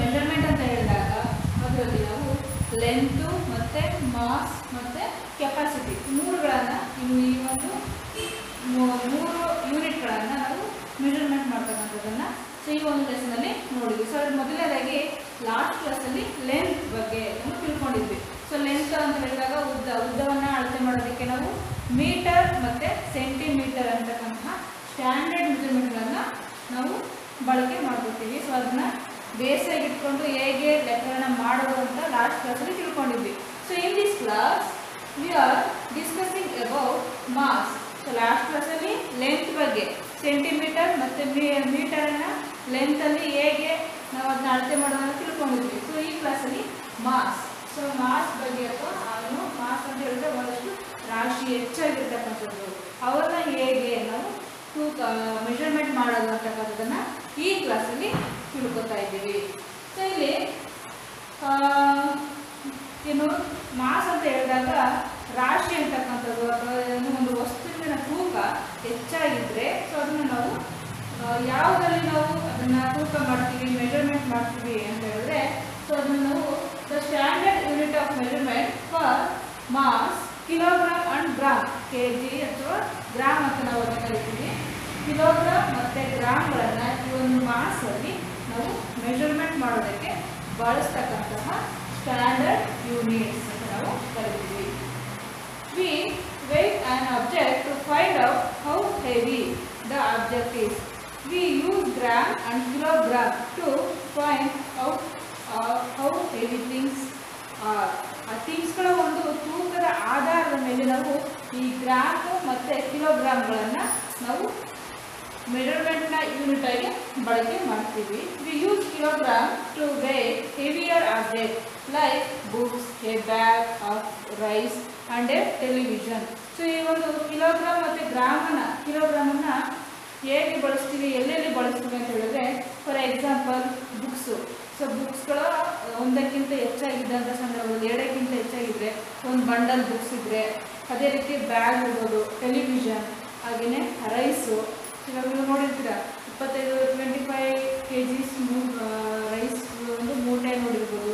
Measurement ಅಂತ ಹೇಳಿದಾಗ, ಅದರಲ್ಲಿ ನಾವು ಲೆಂತು ಮತ್ತು ಮಾಸ್ ಮತ್ತು ಕೆಪಾಸಿಟಿ ಮೂರುಗಳನ್ನು ಈ ಒಂದು ಮೂರು ಯೂನಿಟ್ಗಳನ್ನು ನಾವು ಮೆಜರ್ಮೆಂಟ್ ಮಾಡ್ತಕ್ಕಂಥದ್ದನ್ನು ಸೊ ಈ ಒಂದು ಲೆಸನಲ್ಲಿ ನೋಡಿದ್ವಿ. ಸೊ ಮೊದಲನೇದಾಗಿ ಲಾಸ್ಟ್ ಕ್ಲಾಸಲ್ಲಿ ಲೆಂತ್ ಬಗ್ಗೆ ನಾವು ತಿಳ್ಕೊಂಡಿದ್ವಿ. ಸೊ ಲೆಂತ್ ಅಂತ ಹೇಳಿದಾಗ ಉದ್ದ ಉದ್ದವನ್ನು ಅಳತೆ ಮಾಡೋದಕ್ಕೆ ನಾವು ಮೀಟರ್ ಮತ್ತು ಸೆಂಟಿಮೀಟರ್ ಅಂತಕ್ಕಂತಹ ಸ್ಟ್ಯಾಂಡರ್ಡ್ ಮೆಜರ್ಮೆಂಟ್ಗಳನ್ನು ನಾವು ಬಳಕೆ ಮಾಡ್ಕೊತೀವಿ ಸೊ ಅದನ್ನ ಬೇಸಾಗಿ ಇಟ್ಕೊಂಡು ಹೇಗೆ ಲೆಕ್ಕಗಳನ್ನ ಮಾಡೋದು ಅಂತ ಲಾಸ್ಟ್ ಕ್ಲಾಸಲ್ಲಿ ತಿಳ್ಕೊಂಡಿದ್ವಿ. So in this class we are discussing about mass so last ಕ್ಲಾಸಲ್ಲಿ ಲೆಂತ್ ಬಗ್ಗೆ ಸೆಂಟಿಮೀಟರ್ ಮತ್ತು ಮೀಟರನ್ನು ಲೆಂತಲ್ಲಿ ಹೇಗೆ ನಾವು ಅದನ್ನ ಅಳತೆ ಮಾಡೋದನ್ನ ತಿಳ್ಕೊಂಡಿದ್ವಿ. ಸೊ ಈ ಕ್ಲಾಸಲ್ಲಿ ಮಾಸ್ ಸೊ ಮಾಸ್ ಬಗ್ಗೆ ಅಥವಾ ಅವನು ಮಾಸ್ ಅಂತ ಹೇಳಿದ್ರೆ ಒಂದಷ್ಟು ರಾಶಿ ಹೆಚ್ಚಾಗಿರ್ತಕ್ಕಂಥದ್ದು. ಅವನ್ನ ಹೇಗೆ ನಾವು ತೂಕ ಮೆಷರ್ಮೆಂಟ್ ಮಾಡೋದು ಅಂತಕ್ಕಂಥದ್ದನ್ನ ಈ ಕ್ಲಾಸಲ್ಲಿ ತಿಳ್ಕೊತಾ ಇದ್ದೀವಿ. ಸೊ ಇಲ್ಲಿ ಏನು, ಮಾಸ್ ಅಂತ ಹೇಳಿದಾಗ ರಾಶಿ ಅಂತಕ್ಕಂಥದ್ದು ಅಥವಾ ಒಂದು ವಸ್ತುವಿನ ತೂಕ ಹೆಚ್ಚಾಗಿದ್ದರೆ ಸೊ ಅದನ್ನು ನಾವು ಯಾವುದರಲ್ಲಿ ನಾವು ಅದನ್ನು ತೂಕ ಮಾಡ್ತೀವಿ ಮೆಜರ್ಮೆಂಟ್ ಮಾಡ್ತೀವಿ ಅಂತ ಹೇಳಿದ್ರೆ ಸೊ ಅದನ್ನು ನಾವು the standard unit of measurement for mass kilogram and gram K G ಅಥವಾ ಗ್ರಾಮ್ ಅಂತ ನಾವು ಅದನ್ನು ಕರಿತೀವಿ. ಕಿಲೋಗ್ರಾಮ್ ಮತ್ತು ಗ್ರಾಮ್ಗಳನ್ನು ಈ ಒಂದು ಮಾಸಲ್ಲಿ ನಾವು ಮೆಷರ್ಮೆಂಟ್ ಮಾಡೋದಕ್ಕೆ ಬಳಸ್ತಕ್ಕಂತಹ ಸ್ಟ್ಯಾಂಡರ್ಡ್ ಯೂನಿಟ್ಸ್ ಅಂತ ನಾವು ಕರಿತೀವಿ we weight an object to find out how heavy the object is. We use gram and kilogram to find out how heavy things. ಆ ಥಿಂಗ್ಸ್ಗಳ ಒಂದು ತೂಕದ ಆಧಾರದ ಮೇಲೆ ನಾವು ಈ ಗ್ರಾಮ್ ಮತ್ತು ಕಿಲೋಗ್ರಾಮ್ಗಳನ್ನು ನಾವು ಮೆಜರ್ಮೆಂಟ್ನ ಯೂನಿಟ್ ಆಗಿ ಬಳಕೆ ಮಾಡ್ತೀವಿ. We use kilogram to weigh heavier object like books a bag of rice and a television so ಈ ಒಂದು ಕಿಲೋಗ್ರಾಮ್ ಮತ್ತು ಗ್ರಾಮನ ಕಿಲೋಗ್ರಾಮನ್ನು ಹೇಗೆ ಬಳಸ್ತೀವಿ, ಎಲ್ಲೆಲ್ಲಿ ಬಳಸ್ತೀವಿ ಅಂತ ಹೇಳಿದ್ರೆ ಫಾರ್ ಎಕ್ಸಾಂಪಲ್ ಬುಕ್ಸು ಸೊ ಬುಕ್ಸ್ಗಳು ಒಂದಕ್ಕಿಂತ ಹೆಚ್ಚಾಗಿದ್ದಂಥ ಸಂದರ್ಭದಲ್ಲಿ ಎರಡಕ್ಕಿಂತ ಹೆಚ್ಚಾಗಿದ್ರೆ ಒಂದು ಬಂಡಲ್ ಬುಕ್ಸ್ ಇದ್ದರೆ ಅದೇ ರೀತಿ ಬ್ಯಾಗ್ ಇರ್ಬೋದು ಟೆಲಿವಿಷನ್ ಹಾಗೆಯೇ ರೈಸು ಇವಾಗ ನೀವು ನೋಡಿರ್ತೀರ. ಇಪ್ಪತ್ತೈದು twenty five K Gs rice ಒಂದು ಮೂಟೆ ನೋಡಿರ್ಬೋದು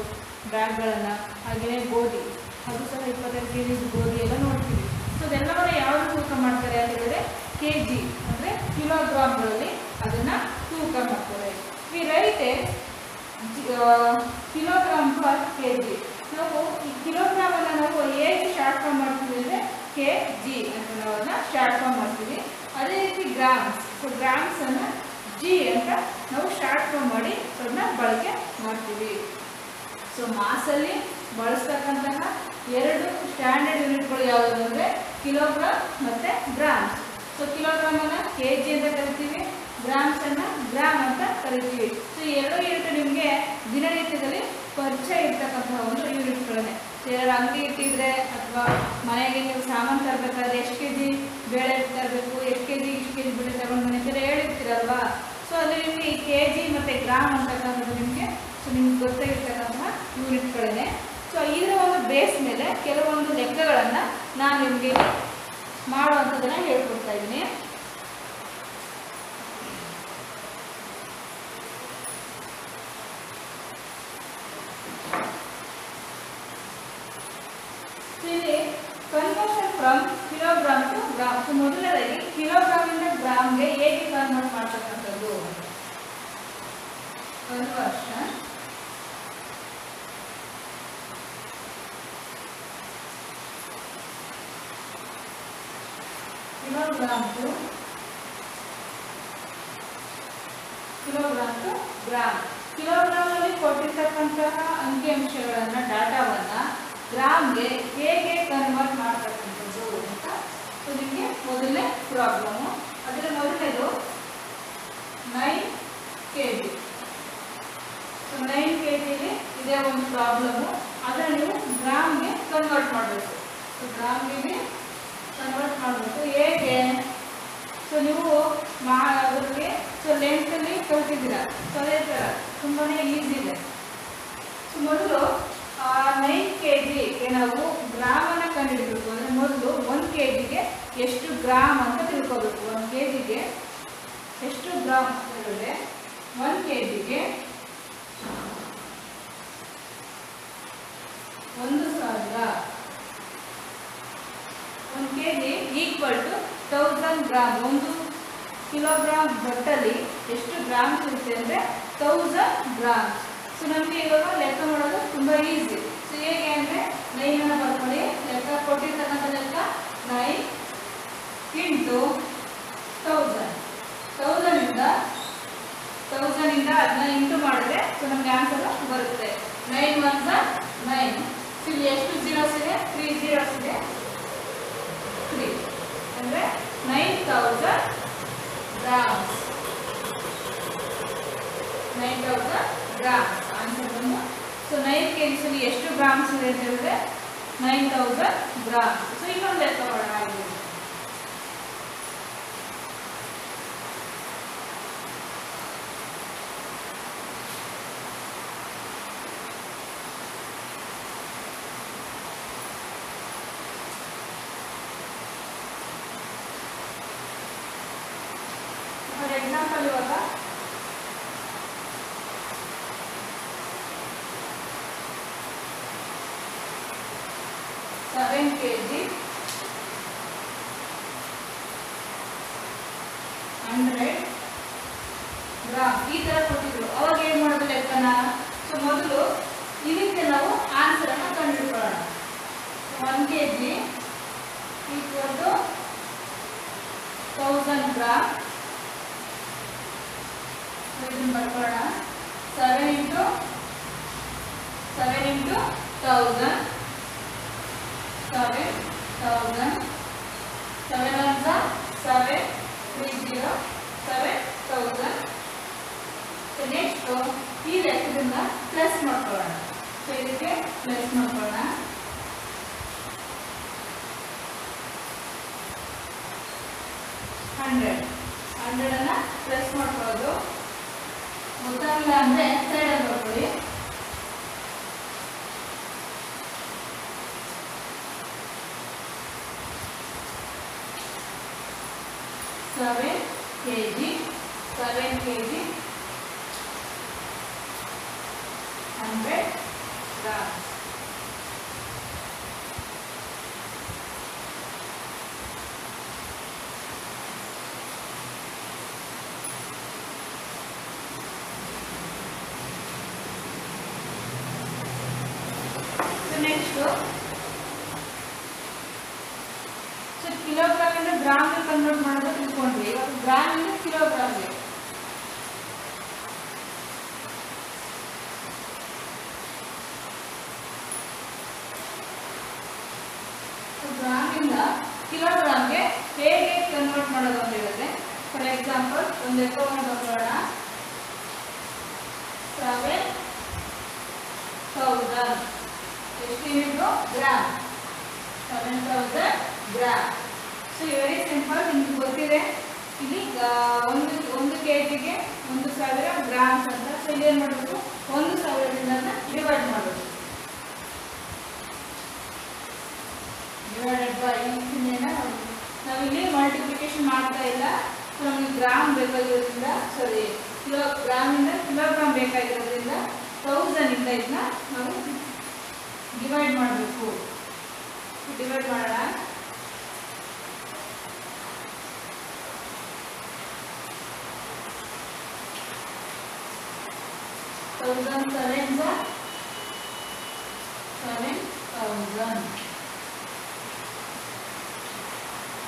ಬ್ಯಾಗ್ಗಳನ್ನು. ಹಾಗೆಯೇ ಗೋಧಿ. ಅದು ಸಹ ಇಪ್ಪತ್ತೈದು ಕೆ ಜಿ ಗೋಧಿ ಎಲ್ಲ ನೋಡ್ತೀವಿ. ಸೊ ಅದೆಲ್ಲವನ್ನ ಯಾವಾಗ ತೂಕ ಮಾಡ್ತಾರೆ ಅಂತ ಹೇಳಿದ್ರೆ ಕೆ ಜಿ ಅಂದರೆ ಕಿಲೋಗ್ರಾಮ್ಗಳಲ್ಲಿ ಅದನ್ನು ತೂಕ ಮಾಡ್ತಾರೆ. We write kilogram per K G ನಾವು ಈ ಕಿಲೋಗ್ರಾಮನ್ನು ನಾವು ಹೇಗೆ ಶಾರ್ಟ್ ಫಾರ್ಮ್ ಮಾಡ್ತೀವಿ ಅಂದರೆ ಕೆ ಜಿ ಅಂತ ನಾವು ಅದನ್ನ ಶಾರ್ಟ್ ಫಾರ್ಮ್ ಮಾಡ್ತೀವಿ. ಅದೇ ರೀತಿ ಗ್ರಾಮ್ಸ್ ಸೊ ಗ್ರಾಮ್ಸನ್ನು ಜಿ ಅಂತ ನಾವು ಶಾರ್ಟ್ ಫಾರ್ಮ್ ಮಾಡಿ ಅದನ್ನ ಬಳಕೆ ಮಾಡ್ತೀವಿ. ಸೊ ಮಾಸಲ್ಲಿ ಬಳಸ್ತಕ್ಕಂತಹ ಎರಡು ಸ್ಟ್ಯಾಂಡರ್ಡ್ ಯೂನಿಟ್ಗಳು ಯಾವುದು ಅಂದರೆ ಕಿಲೋಗ್ರಾಮ್ ಮತ್ತು ಗ್ರಾಮ್ಸ್ ಸೊ ಕಿಲೋಗ್ರಾಮನ್ನು ಕೆ ಜಿ ಅಂತ ಕರಿತೀವಿ ಗ್ರಾಮ್ಸನ್ನು ಗ್ರಾಮ್ ಅಂತ ಕರಿತೀವಿ. ಸೊ ಎರಡು ಯೂನಿಟ್ ನಿಮಗೆ ದಿನನಿತ್ಯದಲ್ಲಿ ಪರಿಚಯ ಇರ್ತಕ್ಕಂತಹ ಒಂದು ಯೂನಿಟ್ಗಳನ್ನೇ ಯಾರು ಅಂಗಡಿ ಇಟ್ಟಿದ್ರೆ ಅಥವಾ ಮನೆಗೆ ನೀವು ಸಾಮಾನು ತರಬೇಕಾದ್ರೆ ಎಷ್ಟು ಕೆ ಜಿ ಬೇಳೆ ತರಬೇಕು, ಎಷ್ಟು ಕೆ ಜಿ ಇಷ್ಟು ಕೆ ಜಿ ಬೇಳೆ ತಗೊಂಡು ಬನ್ನಿ ಅಂತ ಹೇಳಿರ್ತೀರಲ್ವಾ? ಸೊ ಅಲ್ಲಿ ನಿಮಗೆ ಕೆ ಜಿ ಮತ್ತು ಗ್ರಾಮ್ ಅಂತಕ್ಕಂಥದ್ದು ನಿಮಗೆ ಸೊ ನಿಮ್ಗೆ ಗೊತ್ತಾಗಿರ್ತಕ್ಕಂತಹ ಯೂನಿಟ್ಗಳೇ ಸೊ ಇದರ ಒಂದು ಬೇಸ್ ಮೇಲೆ ಕೆಲವೊಂದು ಲೆಕ್ಕಗಳನ್ನು ನಾನು ನಿಮಗೆ ಮಾಡುವಂಥದ್ದನ್ನು ಹೇಳ್ಕೊಡ್ತಾ ಇದ್ದೀನಿ So, ಇಲ್ಲಿ conversion from kilogram to gram so ಮೊದಲನೇದಾಗಿ ಕಿಲೋಗ್ರಾಮಿಂದ ಗ್ರಾಮ್ಗೆ ಹೇಗೆ ಕನ್ವರ್ಟ್ ಮಾಡ್ತಕ್ಕಂಥದ್ದು conversion kilogram to kilogram to gram ಕಿಲೋಗ್ರಾಮಲ್ಲಿ ಕೊಟ್ಟಿರ್ತಕ್ಕಂತಹ ಅಂಕಿಅಂಶಗಳನ್ನು, ಡಾಟಾವನ್ನು ಗ್ರಾಮ್ಗೆ ಹೇಗೆ ಕನ್ವರ್ಟ್ ಮಾಡ್ತಕ್ಕಂಥದ್ದು ಅಂತ ಇದಕ್ಕೆ ಮೊದಲನೇ ಪ್ರಾಬ್ಲಮ್ಮು ಅದರ ಮೊದಲನೇದು nine K G so nine K ಜಿಲಿ ಇದೇ ಒಂದು ಪ್ರಾಬ್ಲಮ್ಮು ಅದನ್ನು ನೀವು ಗ್ರಾಮ್ಗೆ ಕನ್ವರ್ಟ್ ಮಾಡಬೇಕು. ಸೊ ಗ್ರಾಮ್ಗೆ ಕನ್ವರ್ಟ್ ಮಾಡಬೇಕು. ಹೇಗೆ ಸೊ ನೀವು ಮಾ ಅದರಲ್ಲಿ ಸೊ ಲೆಂತಲ್ಲಿ ಕಲ್ತಿದ್ದೀರಾ. ಸೊ ಅದೇ ಥರ ತುಂಬಾ ಈಸಿ ಇದೆ. ಸೊ ಮೊದಲು ನೈನ್ ಕೆ ಜಿಗೆ ನಾವು ಗ್ರಾಮನ್ನು ಕಂಡುಹಿಡಬೇಕು. ಅಂದರೆ ಮೊದಲು ಒಂದು ಕೆ ಜಿಗೆ ಎಷ್ಟು ಗ್ರಾಮ್ ಅಂತ ತಿಳ್ಕೊಬೇಕು. ಒಂದು ಕೆ ಜಿಗೆ ಎಷ್ಟು ಗ್ರಾಮ್ ಅಂತ ಹೇಳಿದ್ರೆ ಒಂದು ಕೆ ಜಿಗೆ ಒಂದು ಸಾವಿರ. K G equal to thousand gram ಒಂದು ಕಿಲೋಗ್ರಾಮ್ ಬಟ್ಟಲ್ಲಿ ಎಷ್ಟು ಗ್ರಾಮ್ಸ್ ಇರುತ್ತೆ ಅಂದರೆ ತೌಸಂಡ್ ಗ್ರಾಮ್ಸ್ ಸೊ ನಮಗೆ ಇವಾಗ ಲೆಕ್ಕ ಮಾಡೋದು ತುಂಬ ಈಸಿ ಸೊ ಹೇಗೆ ಅಂದರೆ ನೈನನ್ನು ಬರ್ಕೊಳ್ಳಿ. ಲೆಕ್ಕ ಕೊಟ್ಟಿರ್ತಕ್ಕಂಥ ಲೆಕ್ಕ ನೈನ್ ಇಂಟು ತೌಸಂಡ್ ತೌಸಂಡಿಂದ ತೌಸಂಡಿಂದ ಅದನ್ನ ಇಂಟು ಮಾಡಿದ್ರೆ ಸೊ ನಮಗೆ ಆನ್ಸರ್ ಬರುತ್ತೆ. ನೈನ್ ಒನ್ ನೈನ್ ಇಲ್ಲಿ ಎಷ್ಟು ಜೀರೋಸ್ ಇದೆ ತ್ರೀ ಜೀರೋಸ್ ಇದೆ ತ್ರೀ ಅಂದರೆ nine thousand grams nine thousand grams answer ಬಂದು ಸೊ ನೈನ್ ಕೆ ಜಿಸಲ್ಲಿ ಎಷ್ಟು ಗ್ರಾಮ್ಸ್ ಇದೆ ಅಂತ ಹೇಳಿದ್ರೆ ನೈನ್ ತೌಸಂಡ್ ಗ್ರಾಮ್ಸ್ ಸೊ ಇನ್ನೊಂದು ಲೆಕ್ಕ ಮಾಡೋಣ ಇಲ್ಲಿ. ಫಾರ್ ಎಕ್ಸಾಂಪಲ್ ಇವಾಗ seven K G hundred gram ಈ ಥರ ಕೊಟ್ಟಿದ್ರು ಅವಾಗ ಏನು ಮಾಡೋದು ಲೆಕ್ಕನ ಸೊ ಮೊದಲು ಇದಕ್ಕೆ ನಾವು ಆನ್ಸರನ್ನು ಕಂಡುಹಿಡ್ಕೊಳ್ಳೋಣ one K G equal to thousand gram ಇದನ್ನು ಬರ್ಕೊಳ್ಳೋಣ seven into seven into thousand seven thousand seven one seven three zero seven thousand so next ಈ ಲೆಕ್ಕದಿಂದ ಪ್ಲಸ್ ಮಾಡ್ಕೊಳ್ಳೋಣ. ಸೊ ಇದಕ್ಕೆ ಪ್ಲಸ್ ಮಾಡ್ಕೊಳ್ಳೋಣ. ಹಂಡ್ರೆಡ್ ಹಂಡ್ರೆಡನ್ನು ಪ್ಲಸ್ ಮಾಡ್ಕೊಳ್ಳೋದು. ಗೊತ್ತಾಗಿಲ್ಲ ಅಂದರೆ ಸೈಡಲ್ಲಿ ಬರ್ಕೊಳ್ಳಿ seven K G seven K G hundred grams next so ಕಿಲೋಗ್ರಾಮಿಂದ ಗ್ರಾಮ್ಗೆ ಕನ್ವರ್ಟ್ ಮಾಡೋದು ತಿಳ್ಕೊಂಡ್ವಿ ಇವಾಗ ಗ್ರಾಮಿಂದ ಕಿಲೋಗ್ರಾಮ್ಗೆ ಗ್ರಾಮಿಂದ ಕಿಲೋಗ್ರಾಮ್ಗೆ ಹೇಗೆ ಕನ್ವರ್ಟ್ ಮಾಡೋದು ಅಂತ ಹೇಳಿದ್ರೆ ಫಾರ್ ಎಕ್ಸಾಂಪಲ್ ಒಂದು ಲೆಕ್ಕವನ್ನು ತಗೊಳ್ಳೋಣ ಸೆವೆನ್ ತೌಸಂಡ್ ಎಷ್ಟು unit gram seven thousand gram so very simple ನಿಮ್ಗೆ ಗೊತ್ತಿದೆ. ಇಲ್ಲಿ ಒಂದು ಒಂದು ಕೆ ಜಿಗೆ ಒಂದು ಸಾವಿರ ಗ್ರಾಮ್ಸ್ ಅಂತ. ಸೊ ಇಲ್ಲಿ ಏನು ಮಾಡಬೇಕು? ಒಂದು ಸಾವಿರದಿಂದ ಡಿವೈಡ್ ಮಾಡಬೇಕು. ಡಿವೈಡೆಡ್ ಬೈ ನಾವು ನಾವಿಲ್ಲಿ ಮಲ್ಟಿಪ್ಲಿಕೇಶನ್ ಮಾಡ್ತಾ ಇಲ್ಲ. ಸೊ ನಮಗೆ ಗ್ರಾಮ್ ಬೇಕಾಗಿರೋದ್ರಿಂದ ಸಾರಿ ಕಿಲೋ ಗ್ರಾಮಿಂದ ಕಿಲೋಗ್ರಾಮ್ ಬೇಕಾಗಿರೋದ್ರಿಂದ ತೌಸಂಡಿಂದ ಇದನ್ನ ನಾವು ಡಿವೈಡ್ ಮಾಡಬೇಕು. ಡಿವೈಡ್ ಮಾಡೋಣ. Thousand seven seven thousand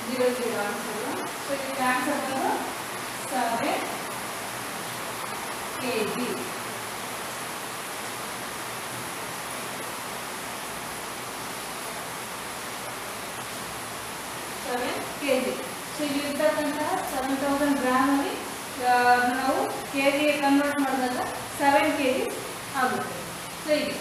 zero zero answer so ಇದಕ್ಕೆ ಆನ್ಸರ್ ಬಂದು seven K G seven K G so ಇಲ್ಲಿರ್ತಕ್ಕಂತಹ seven thousand ಗ್ರಾಮಲ್ಲಿ ನಾವು ಕೆ ಜಿಗೆ ಕನ್ವರ್ಟ್ ಮಾಡಿದಾಗ ಸೆವೆನ್ ಕೆ ಜಿ ಆಗುತ್ತೆ ಸೊ ಹೀಗೆ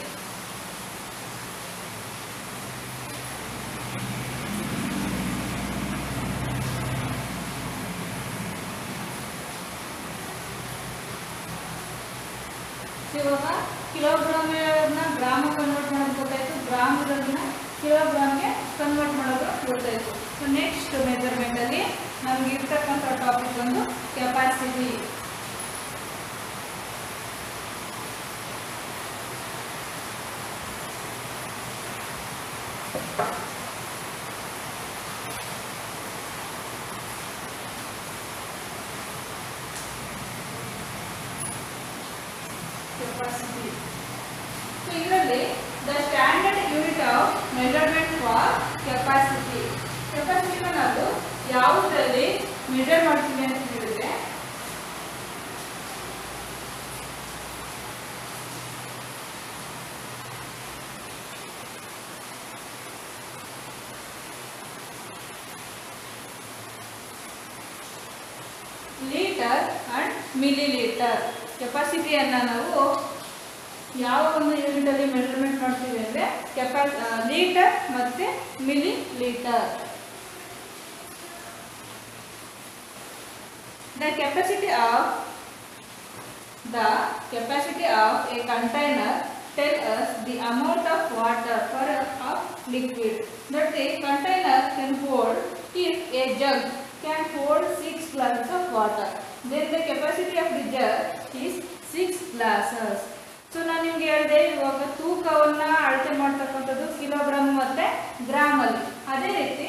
ಇವಾಗ ಕಿಲೋಗ್ರಾಮ್ನ ಗ್ರಾಮ ಕನ್ವರ್ಟ್ ಮಾಡೋದು ಗೊತ್ತಾಯ್ತು. ಗ್ರಾಮ್ಗಳನ್ನ ಕಿಲೋಗ್ರಾಮ್ಗೆ ಕನ್ವರ್ಟ್ ಮಾಡೋದು ಗೊತ್ತಾಯ್ತು. ಸೊ ನೆಕ್ಸ್ಟ್ ಮೆಜರ್ಮೆಂಟಲ್ಲಿ ನಮ್ಗೆ ಇರ್ತಕ್ಕಂಥ ಟಾಪಿಕ್ ಒಂದು ಕೆಪಾಸಿಟಿ ಕೆಪಾಸಿಟಿಯನ್ನು ನಾವು ಯಾವ ಒಂದು ಯೂನಿಟಲ್ಲಿ ಮೆಜರ್ಮೆಂಟ್ ಮಾಡ್ತೀವಿ ಅಂದರೆ ಕೆಪಾ ಲೀಟರ್ ಮತ್ತು millilitre the capacity of the capacity of a container tell us the amount of water per of liquid that the container can hold if a jug can hold 6 glasses of water then the capacity of the jug is 6 glasses so ನಾನು ನಿಮ್ಗೆ ಹೇಳಿದೆ, ಇವಾಗ ತೂಕವನ್ನು ಅಳತೆ ಮಾಡ್ತಕ್ಕಂಥದ್ದು kilogram ಮತ್ತೆ ಗ್ರಾಮಲ್ಲಿ ಅದೇ ರೀತಿ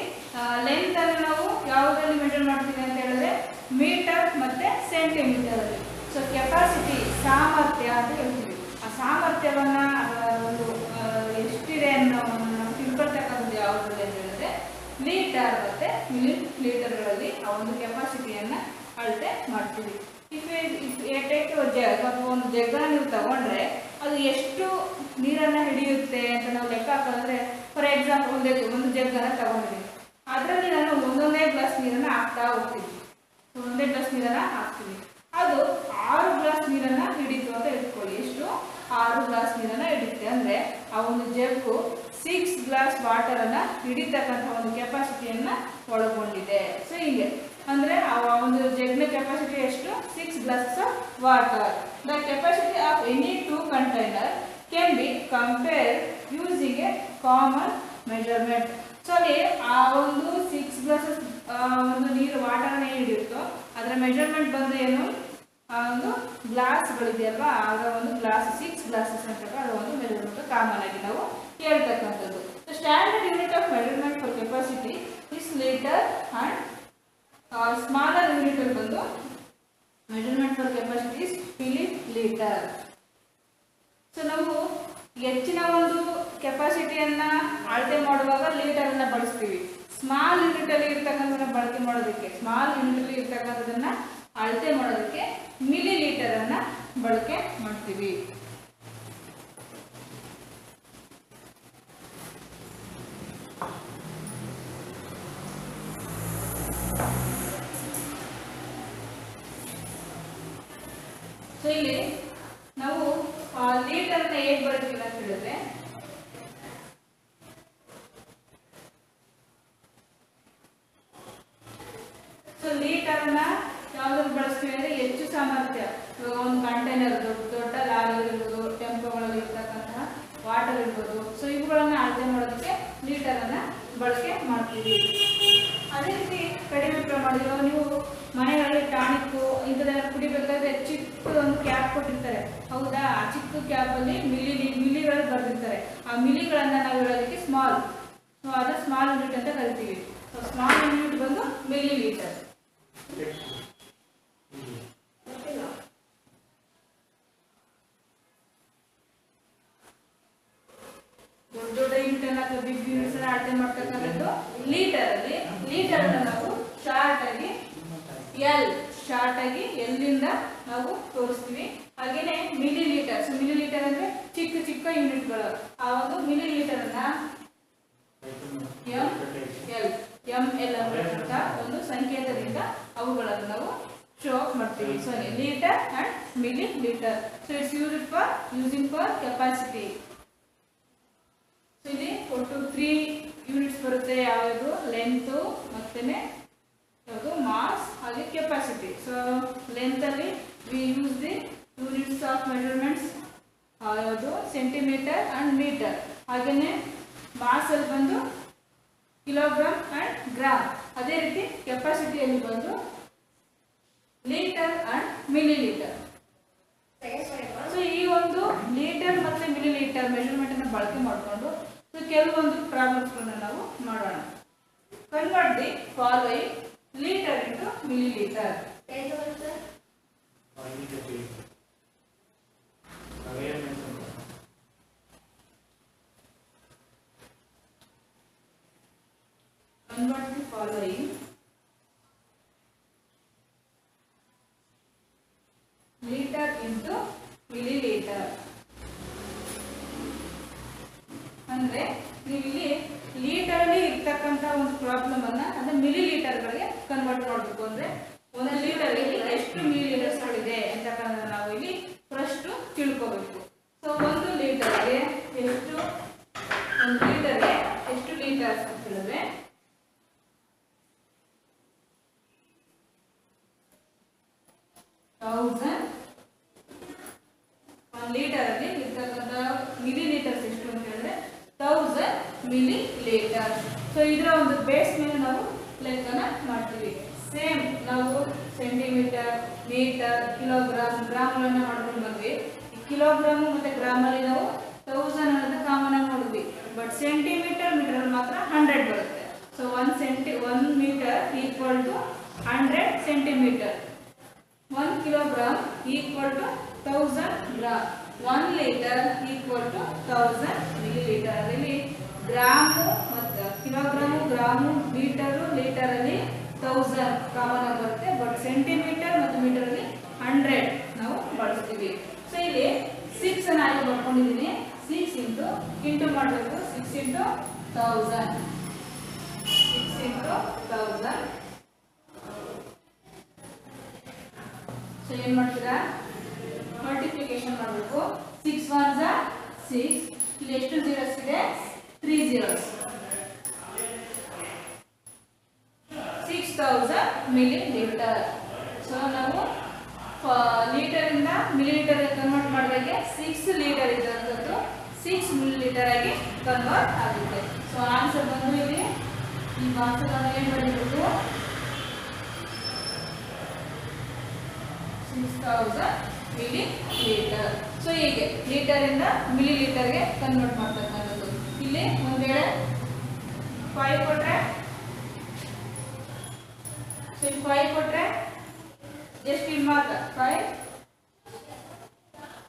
ಲೆಂತ್ ಅನ್ನು ನಾವು ಯಾವುದರಲ್ಲಿ ಮೆಜರ್ ಮಾಡ್ತೀವಿ ಅಂತ ಹೇಳಿದ್ರೆ ಮೀಟರ್ ಮತ್ತೆ ಸೆಂಟಿಮೀಟರ್ ಅಲ್ಲಿ. ಸೊ ಕೆಪಾಸಿಟಿ ಸಾಮರ್ಥ್ಯ ಅಂತ ಹೇಳ್ತೀವಿ. ಆ ಸಾಮರ್ಥ್ಯವನ್ನ ಒಂದು ಎಷ್ಟಿದೆ ಅನ್ನೋ ನಾವು ತಿಳ್ಕೊಳ್ತಕ್ಕಂಥದ್ದು ಯಾವುದ್ರಲ್ಲಿ ಅಂತ ಹೇಳಿದ್ರೆ ಲೀಟರ್ ಮತ್ತೆ ಮಿಲಿ ಲೀಟರ್ಗಳಲ್ಲಿ ಆ ಒಂದು ಕೆಪಾಸಿಟಿಯನ್ನು ಅಳತೆ ಮಾಡ್ತೀವಿ. ಇಫ್ ಟೇಕ್ ಜಗ್ ಒಂದು ಜಗ್ಗನ್ನ ನೀವು ತಗೊಂಡ್ರೆ ಅದು ಎಷ್ಟು ನೀರನ್ನ ಹಿಡಿಯುತ್ತೆ ಅಂತ ನಾವು ಲೆಕ್ಕ ಹಾಕೋದ್ರೆ ಫಾರ್ ಎಕ್ಸಾಂಪಲ್ ಒಂದೇ ಒಂದು ಜಗ್ಗನ ತಗೊಂಡಿದ್ದೀವಿ ಅದರಲ್ಲಿ ನಾನು ಒಂದೊಂದೇ ಗ್ಲಾಸ್ ನೀರನ್ನ ಹಾಕ್ತಾ ಹೋಗ್ತೀನಿ. ಒಂದೇ ಗ್ಲಾಸ್ ನೀರನ್ನ ಹಾಕ್ತೀನಿ. ಅದು ಆರು ಗ್ಲಾಸ್ ನೀರನ್ನ ಹಿಡಿತು ಅಂತ ಇಟ್ಕೊಳ್ಳಿ. ಎಷ್ಟು? ಆರು ಗ್ಲಾಸ್ ನೀರನ್ನ ಹಿಡಿಯುತ್ತೆ ಅಂದ್ರೆ, ಆ ಒಂದು ಜಗ್ಗು ಸಿಕ್ಸ್ ಗ್ಲಾಸ್ ವಾಟರ್ ಅನ್ನ ಹಿಡಿತಕ್ಕಂಥ ಒಂದು ಕೆಪಾಸಿಟಿಯನ್ನ ಒಳಗೊಂಡಿದೆ. ಸೊ ಹೀಗೆ. ಅಂದ್ರೆ ಆ ಒಂದು ಜಗ್ನ ಕೆಪಾಸಿಟಿ ಎಷ್ಟು? Six glasses of water the capacity of any two container can be compare using a common measurement so ಅಲ್ಲಿ ಆ ಒಂದು ಸಿಕ್ಸ್ ಗ್ಲಾಸಸ್ ಒಂದು ನೀರು ವಾಟರ್ನೇ ಹಿಡಿಯುತ್ತೋ, ಅದರ ಮೆಜರ್ಮೆಂಟ್ ಬಂದು ಏನು? ಆ ಒಂದು ಗ್ಲಾಸ್ಗಳಿದೆಯಲ್ವಾ ಆಗ ಒಂದು ಗ್ಲಾಸ್ ಸಿಕ್ಸ್ ಗ್ಲಾಸಸ್ ಅಂತ ಅದು ಒಂದು ಮೆಜರ್ಮೆಂಟ್ ಕಾಮನ್ ಆಗಿ ನಾವು ಕೇಳ್ತಕ್ಕಂಥದ್ದು standard unit of measurement for capacity is litre and smaller unit ಅಲ್ಲಿ ಬಂದು measurement for capacity millilitre so ನಾವು ಹೆಚ್ಚಿನ ಒಂದು ಕೆಪಾಸಿಟಿಯನ್ನ ಅಳತೆ ಮಾಡುವಾಗ ಲೀಟರ್ ಅನ್ನ ಬಳಸ್ತೀವಿ. ಸ್ಮಾಲ್ ಯೂನಿಟ್ ಅಲ್ಲಿ ಇರ್ತಕ್ಕಂಥದನ್ನ ಬಳಕೆ ಮಾಡೋದಕ್ಕೆ ಸ್ಮಾಲ್ ಯೂನಿಟ್ ಅಲ್ಲಿ ಇರ್ತಕ್ಕಂಥದನ್ನ ಅಳತೆ ಮಾಡೋದಕ್ಕೆ ಮಿಲಿ ಲೀಟರ್ ಅನ್ನ ಬಳಕೆ ಮಾಡ್ತೀವಿ. ಸೊ ಇಲ್ಲಿ ನಾವು ಲೀಟರ್ನ ಹೇಗೆ ಬರ್ತೀವಿ ಅಂತ ಹೇಳಿದ್ರೆ ಸೊ ಲೀಟರ್ನ ಯಾವ್ದ್ರಲ್ಲಿ ಬಳಸ್ತೀವಿ ಅಂದ್ರೆ ಹೆಚ್ಚು ಸಾಮರ್ಥ್ಯ. ಇವಾಗ ಒಂದು ಕಂಟೈನರ್ ದೊಡ್ಡ ದೊಡ್ಡ ಲಾರಿ ಇರ್ಬೋದು ಟೆಂಪೋಗಳಲ್ಲಿ ಇರ್ತಕ್ಕಂತಹ ವಾಟರ್ ಇರ್ಬೋದು ಸೊ ಇವುಗಳನ್ನ ಅಳತೆ ಮಾಡೋದಕ್ಕೆ ಲೀಟರ್ ಅನ್ನ ಬಳಕೆ ಮಾಡ್ತೀವಿ. ಅದೇ ರೀತಿ ಕಡಿಮೆ ಪ್ರಮಾಣದಲ್ಲಿ ನೀವು ಮನೆಗಳಲ್ಲಿ ಟಾನಿಕ್ ಇಂಥದ್ದೆಲ್ಲ ಕುಡಿಬೇಕಾದ್ರೆ ಚಿಕ್ಕ ಒಂದು ಕ್ಯಾಪ್ ಕೊಟ್ಟಿರ್ತಾರೆ. ಹೌದಾ? ಆ ಚಿಕ್ಕ ಕ್ಯಾಪ್ ಅಲ್ಲಿ ಮಿಲಿ ಮಿಲಿಗಳು ಬರ್ದಿರ್ತಾರೆ. ಆ ಮಿಲಿಗಳನ್ನ ನಾವು ಹೇಳೋದಕ್ಕೆ ಸ್ಮಾಲ್ ಸೊ ಅದು ಸ್ಮಾಲ್ ಯೂನಿಟ್ ಅಂತ ಕರಿತೀವಿ. ಸೊ ಸ್ಮಾಲ್ ಯೂನಿಟ್ ಬಂದು ಮಿಲಿ ಲೀಟರ್ ದೊಡ್ಡ ದೊಡ್ಡ ಯೂನಿಟ್ ಅನ್ನ ಬಿಗ್ ಯೂನಿಟ್ಸ್ ಅಳತೆ ಮಾಡ್ತಕ್ಕಂಥದ್ದು ಲೀಟರ್ ಅಲ್ಲಿ. ಲೀಟರ್ ಅನ್ನ ನಾವು ಶಾರ್ಟ್ ಆಗಿ ಎಲ್ ಶಾರ್ಟ್ ಆಗಿ ಎಲ್ಲಿಂದ ನಾವು ತೋರಿಸ್ತೀವಿ? ಹಾಗೇನೆ ಮಿಲಿ ಲೀಟರ್ ಮಿಲಿ ಲೀಟರ್ ಅಂದ್ರೆ ಚಿಕ್ಕ ಚಿಕ್ಕ ಯೂನಿಟ್ಗಳು ಆ ಒಂದು ಮಿಲಿ ಲೀಟರ್ ಅನ್ನ ಎಂ ಎಲ್ ಎಂ ಎಲ್ ಅಂತ ಒಂದು ಸಂಕೇತದಿಂದ ಅವುಗಳನ್ನು ನಾವು ಶೋ ಮಾಡ್ತೀವಿ. So litre and millilitre so it's use for using for capacity so ಇಲ್ಲಿ ಒಟ್ಟು ತ್ರೀ ಯೂನಿಟ್ಸ್ ಬರುತ್ತೆ. ಯಾವುದು ಲೆಂತು ಮತ್ತೇನೆ ಯಾವುದು ಮಾಸ್ ಹಾಗೆ ಕೆಪಾಸಿಟಿ ಸೊ ಲೆಂತ್ ಅಲ್ಲಿ we use the units of measurements ಯಾವುದು ಸೆಂಟಿಮೀಟರ್ ಅಂಡ್ ಮೀಟರ್ ಹಾಗೆಯೇ ಮಾಸ್ ಅಲ್ಲಿ ಬಂದು ಕಿಲೋಗ್ರಾಮ್ ಅಂಡ್ ಗ್ರಾಮ್ ಅದೇ ರೀತಿ ಕೆಪಾಸಿಟಿಯಲ್ಲಿ ಬಂದು litre and millilitre so ಈ ಒಂದು ಲೀಟರ್ ಮತ್ತೆ ಮಿಲಿ ಲೀಟರ್ ಮೆಜರ್ಮೆಂಟ್ ಅನ್ನು ಬಳಕೆ ಮಾಡಿಕೊಂಡು ಸೊ ಕೆಲವೊಂದು ಪ್ರಾಬ್ಲಮ್ಸ್ಗಳನ್ನ ನಾವು ಮಾಡೋಣ. Convert the following litre into millilitre litre into millilitre अंदर लीटर क्रॉब ಕನ್ವರ್ಟ್ ಮಾಡಬೇಕು ಅಂದ್ರೆ ಒಂದು ಲೀಟರ್ ಎಷ್ಟು ಮಿಲಿ ಲೀಟರ್ಸ್ ಇದೆ ಅಂತಕ್ಕಂಥ ನಾವು ಇಲ್ಲಿ ಫಸ್ಟ್ ತಿಳ್ಕೋಬೇಕು. ಸೊ ಒಂದು ಲೀಟರ್ಗೆ ಎಷ್ಟು, ಒಂದು ಲೀಟರ್ಗೆ ಎಷ್ಟು ಲೀಟರ್ಸ್ ಅಂತ ಹೇಳಿದ್ರೆ ತೌಸಂಡ್ ಒಂದು ಲೀಟರ್ ಅಲ್ಲಿ ಇರ್ತಕ್ಕಂಥ ಮಿಲಿ ಲೀಟರ್ಸ್ ಎಷ್ಟು ಅಂತ ಹೇಳಿದ್ರೆ ತೌಸಂಡ್ ಮಿಲಿ ಲೀಟರ್ ಸೊ ಇದರ ಒಂದು ಬೇಸ್ ಮೇಲೆ ನಾವು ಲೆಕ್ಕನ ಮಾಡ್ತೀವಿ. ಸೇಮ್ ನಾವು ಸೆಂಟಿಮೀಟರ್ ಮೀಟರ್ ಕಿಲೋಗ್ರಾಮ್ ಗ್ರಾಮ್ಗಳನ್ನ ಮಾಡ್ಕೊಂಡು ಬಂದ್ವಿ. ಕಿಲೋಗ್ರಾಮ್ ಮತ್ತೆ ಗ್ರಾಮ್ ಅಲ್ಲಿ ನಾವು ತೌಸಂಡ್ ಅನ್ನೋದು ಕಾಮನ್ ಆಗಿ ನೋಡಿದ್ವಿ. ಬಟ್ ಸೆಂಟಿಮೀಟರ್ ಮೀಟರ್ ಮಾತ್ರ ಹಂಡ್ರೆಡ್ ಬರುತ್ತೆ. So one centi one metre equal to hundred centimetre one kilogram equal to thousand gram one litre equal to thousand millilitre ಅದರಲ್ಲಿ ಗ್ರಾಮು ಕಿಲೋಗ್ರಾಮು, ಗ್ರಾಮು, ಮೀಟರು, ಲೀಟರಲ್ಲಿ thousand common ಆಗಿ ಬರುತ್ತೆ. But centimetre ಮತ್ತು ಮೀಟರಲ್ಲಿ hundred ನಾವು ಬಳಸ್ತೀವಿ. So ಇಲ್ಲಿ six ನಾನು ಬರ್ಕೊಂಡಿದ್ದೀನಿ ಸಿಕ್ಸ್ ಇಂಟು ಇಂಟು ಮಾಡಬೇಕು. Six into thousand six into thousand so ಏನು ಮಾಡ್ತೀರಾ? ಮಲ್ಟಿಪ್ಲಿಕೇಶನ್ ಮಾಡಬೇಕು. ಸಿಕ್ಸ್ ಒನ್ ಝಾ ಸಿಕ್ಸ್ ಇಲ್ಲಿ ಎಷ್ಟು ಜೀರೋಸ್ ಇದೆ? Three zeros six thousand millilitre so ನಾವು ಲೀಟರ್ ಇಂದ ಮಿಲಿ ಲೀಟರ್ ಕನ್ವರ್ಟ್ ಮಾಡಿದಾಗೆ ಸಿಕ್ಸ್ ಲೀಟರ್ ಇದ್ದಂಥದ್ದು ಸಿಕ್ಸ್ ಲೀಟರ್ ಆಗಿ ಕನ್ವರ್ಟ್ ಆಗುತ್ತೆ. ಸೊ ಆನ್ಸರ್ ಬಂದು ಇಲ್ಲಿ, ಈ ಆನ್ಸರ್ ಏನು ಬರೀಬೇಕು? Six thousand millilitre so ಹೀಗೆ ಲೀಟರ್ ಇಂದ ಮಿಲಿ ಲೀಟರ್ಗೆ ಕನ್ವರ್ಟ್ ಮಾಡ್ತಕ್ಕಂಥದ್ದು. ಇಲ್ಲಿ ಒಂದು ವೇಳೆ ಫೈವ್ ಕೊಟ್ರೆ ಸೊ ಇಲ್ಲಿ ಫೈವ್ ಕೊಟ್ರೆ ಎಷ್ಟು ಇಲ್ಲಿ ಮಾತ್ರ ಫೈವ್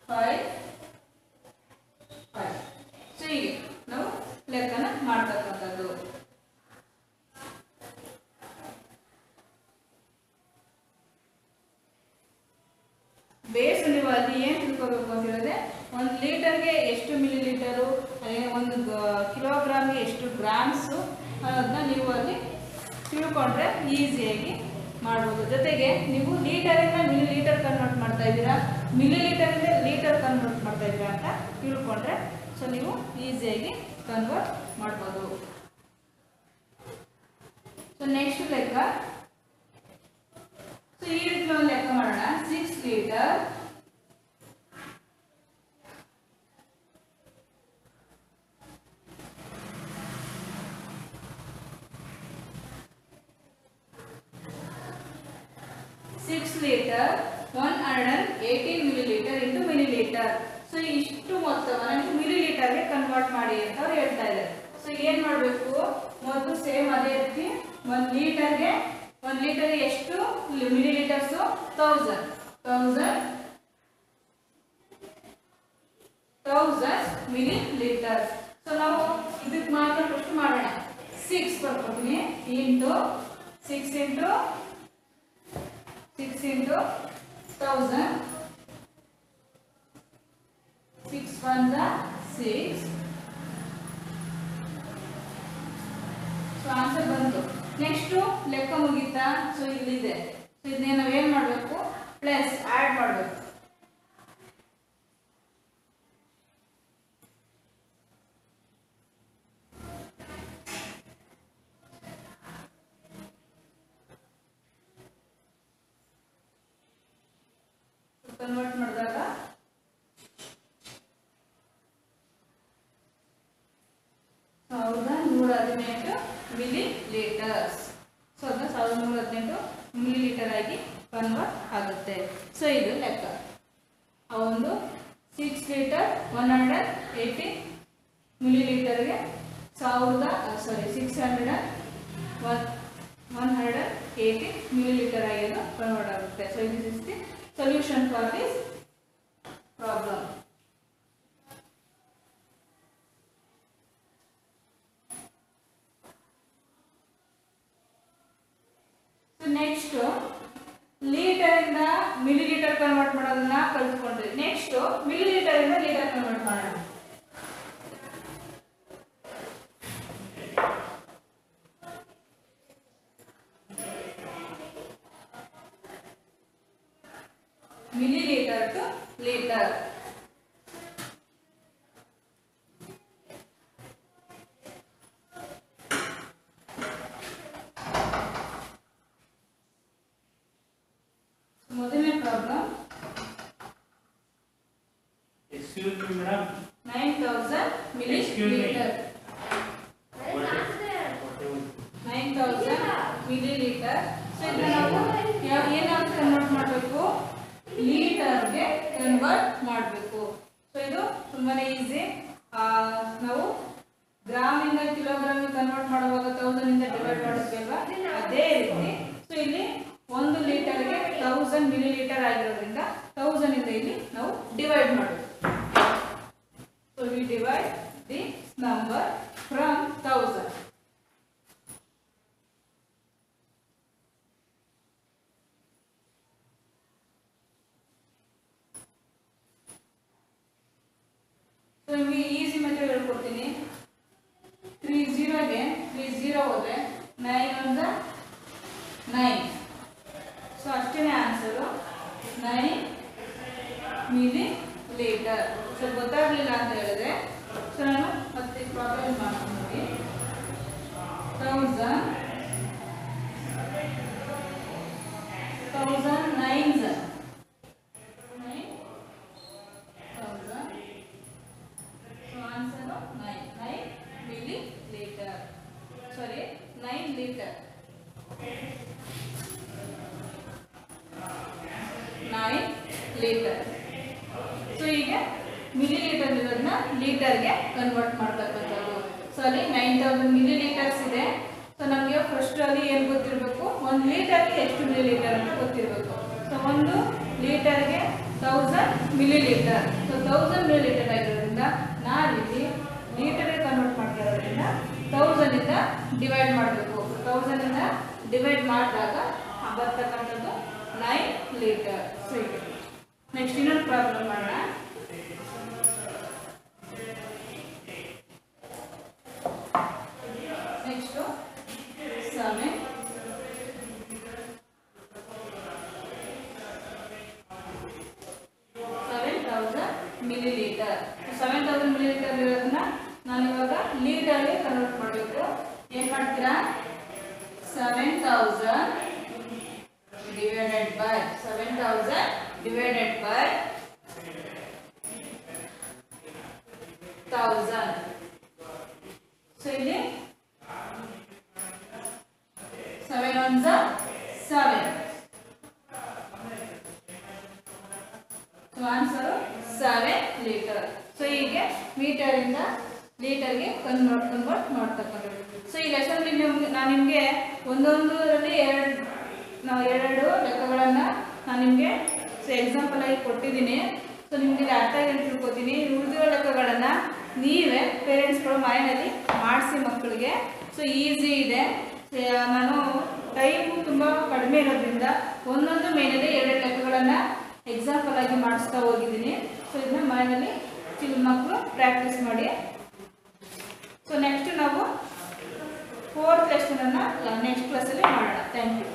ಫೈವ್ ಫೈವ್ ಸೊ ಹೀಗೆ ನಾವು ಲೆಕ್ಕನ ಮಾಡ್ತಕ್ಕಂಥದ್ದು. ಬೇಸ್ ನೀವು ಅಲ್ಲಿ ಏನು ತಿಳ್ಕೊಬೇಕು ಅಂತ ಹೇಳಿದ್ರೆ, ಒಂದು ಲೀಟರ್ಗೆ ಎಷ್ಟು ಮಿಲಿ ಲೀಟರು ಒಂದು ಕಿಲೋಗ್ರಾಮ್ಗೆ ಎಷ್ಟು ಗ್ರಾಮ್ಸು ಅನ್ನೋದನ್ನ ನೀವು ಅಲ್ಲಿ ತಿಳ್ಕೊಂಡ್ರೆ ಈಸಿಯಾಗಿ ಮಾಡ್ಬೋದು ಜೊತೆಗೆ ನೀವು ಲೀಟರಿಂದ ಮಿಲಿ ಲೀಟರ್ ಕನ್ವರ್ಟ್ ಮಾಡ್ತಾ ಇದ್ದೀರಾ? ಮಿಲಿ ಲೀಟರಿಂದ ಲೀಟರ್ ಕನ್ವರ್ಟ್ ಮಾಡ್ತಾ ಇದ್ದೀರಾ ಅಂತ ತಿಳ್ಕೊಂಡ್ರೆ ಸೊ ನೀವು ಈಸಿಯಾಗಿ ಕನ್ವರ್ಟ್ ಮಾಡ್ಬೋದು. ಸೊ ನೆಕ್ಸ್ಟ್ ಲೆಕ್ಕ. ಸೊ ಈ ರೀತಿ ಒಂದು ಲೆಕ್ಕ ಮಾಡೋಣ. Six litre litre one hundred and eighteen millilitre into millilitre so ಇಷ್ಟು ಮೊತ್ತವನ್ನು ನೀವು ಮಿಲಿ ಲೀಟರ್ಗೆ ಕನ್ವರ್ಟ್ ಮಾಡಿ ಅಂತ ಅವ್ರು ಹೇಳ್ತಾ ಇದ್ದಾರೆ. ಸೊ ಏನು ಮಾಡಬೇಕು? ಮೊದಲು ಸೇಮ್ ಅದೇ ರೀತಿ ಒಂದು ಲೀಟರ್ಗೆ ಒಂದು ಲೀಟರ್ ಎಷ್ಟು millilitres thousand thousand thousand millilitres so ನಾವು ಇದಕ್ಕೆ ಮಾತ್ರ ಫಸ್ಟ್ ಮಾಡೋಣ. Six ಬರ್ಕೊತೀನಿ into six into six into thousand six one the six so answer ಬಂತು. ನೆಕ್ಸ್ಟು ಲೆಕ್ಕ ಮುಗೀತಾ? ಸೊ ಇಲ್ಲಿದೆ. ಸೊ ಇದನ್ನ ನಾವೇನು ಮಾಡಬೇಕು? ಪ್ಲಸ್ ಆ್ಯಡ್ ಮಾಡಬೇಕು ಕನ್ವರ್ಟ್ ಮಾಡಿದಾಗ ಸಾವಿರದ ಹದಿನೆಂಟು ಮಿಲಿ ಲೀಟರ್ಸ್ ಸೊ ಅದನ್ನ ಸಾವಿರದ ನೂರ ಹದಿನೆಂಟು ಮಿಲಿ ಲೀಟರ್ ಆಗಿ ಕನ್ವರ್ಟ್ ಆಗುತ್ತೆ. ಸೊ ಇದು ಲೆಕ್ಕ. ಆ ಒಂದು six litre one hundred eighty milli ಲೀಟರ್ಗೆ ಸಾವಿರದ sorry six hundred one one hundred eighty millilitre ಆಗಿ ಅದು ಕನ್ವರ್ಟ್ ಆಗುತ್ತೆ. So this is solution for this problem millilitre convert ಮಾಡೋದನ್ನ ಕಲ್ತ್ಕೊಂಡ್ರಿ ನೆಕ್ಸ್ಟ್ ಮಿಲಿಲೀಟರ್ ಇಂದ ಲೀಟರ್ ಕನ್ವರ್ಟ್ ಮಾಡೋಣ. Millilitre to litre dele, thousand. Litre so ಹೀಗೆ ಮೀಟರ್ ಇಂದ ಲೀಟರ್ಗೆ ಕನ್ವರ್ಟ್ ಕನ್ವರ್ಟ್ ಮಾಡ್ತಕ್ಕಂಥದ್ದು. ಸೊ ಈ ಲೆಸನ್ ನಿಮ್ಗೆ, ನಾನು ನಿಮಗೆ ಒಂದೊಂದರಲ್ಲಿ ಎರಡು, ನಾವು ಎರಡು ಲೆಕ್ಕಗಳನ್ನು ನಾನು ನಿಮಗೆ ಸೊ ಎಕ್ಸಾಂಪಲ್ ಆಗಿ ಕೊಟ್ಟಿದ್ದೀನಿ. ಸೊ ನಿಮ್ಗೆ ಇಲ್ಲಿ ಅರ್ಥ ಆಗಿ ತಿಳ್ಕೊತೀನಿ. ಉಳಿದಿರೋ ಲೆಕ್ಕಗಳನ್ನು ನೀವೇ ಪೇರೆಂಟ್ಸ್ಗಳು ಮನೆಯಲ್ಲಿ ಮಾಡಿಸಿ ಮಕ್ಕಳಿಗೆ. ಸೊ ಈಸಿ ಇದೆ. ನಾನು ಟೈಮು ತುಂಬ ಕಡಿಮೆ ಇರೋದ್ರಿಂದ ಒಂದೊಂದು ಮೇನಲ್ಲಿ ಎರಡು ಲೆಕ್ಕಗಳನ್ನು ಎಕ್ಸಾಂಪಲ್ ಆಗಿ ಮಾಡಿಸ್ತಾ ಹೋಗಿದ್ದೀನಿ. ಸೊ ಇದನ್ನ ಮನೆಯಲ್ಲಿ ಚಿಕ್ಕ ಮಕ್ಕಳು ಪ್ರಾಕ್ಟೀಸ್ ಮಾಡಿ. ಸೊ ನೆಕ್ಸ್ಟ್ ನಾವು ಫೋರ್ತ್ ಲೆಸನನ್ನು ನೆಕ್ಸ್ಟ್ ಕ್ಲಾಸಲ್ಲಿ ಮಾಡೋಣ. Thank you